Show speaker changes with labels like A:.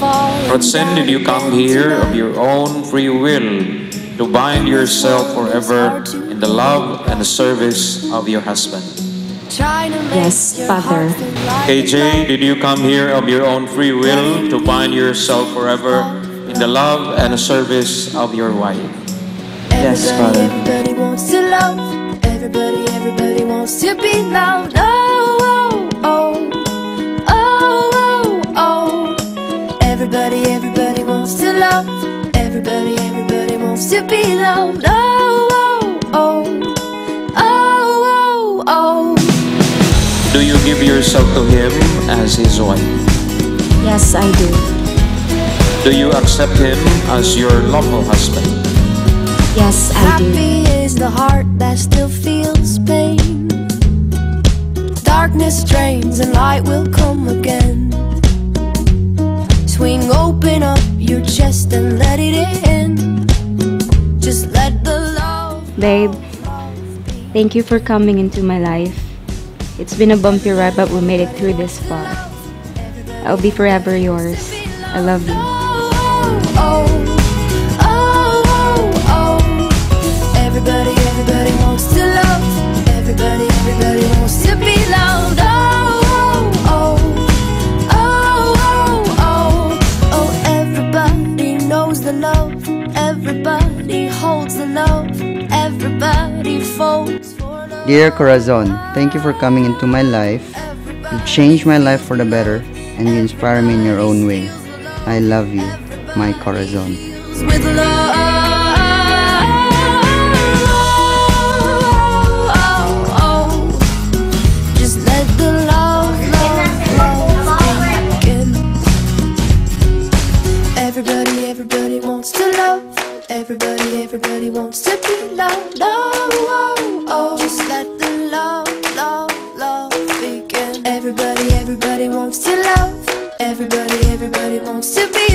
A: What sin did you come here of your own free will to bind yourself forever in the love and the service of your husband?
B: Yes, Father.
A: KJ, did you come here of your own free will to bind yourself forever in the love and the service of your wife?
C: Yes, Father.
D: Everybody wants to love. Everybody, everybody wants to be loved. Everybody, everybody wants to love. Everybody, everybody wants to be loved. Oh, oh, oh, oh, oh, oh.
A: Do you give yourself to him as his wife?
B: Yes, I do.
A: Do you accept him as your lawful husband?
B: Yes, I do.
D: Happy is the heart that still feels pain. Darkness drains and light will come again.
B: Babe, thank you for coming into my life. It's been a bumpy ride, but we made it through this far. I'll be forever yours. I love you.
D: Everybody, everybody wants to love. Everybody, everybody wants to be loved. Oh, oh, oh, everybody knows the love. Everybody holds the love.
C: Dear Corazon, thank you for coming into my life. You changed my life for the better, and you inspire me in your own way. I love you, my Corazon.
D: Just let the love, love, love begin. Everybody, everybody wants to love. Everybody, everybody wants to be loved. Oh, oh, oh. Just let the love, love, love begin. Everybody, everybody wants to love. Everybody, everybody wants to be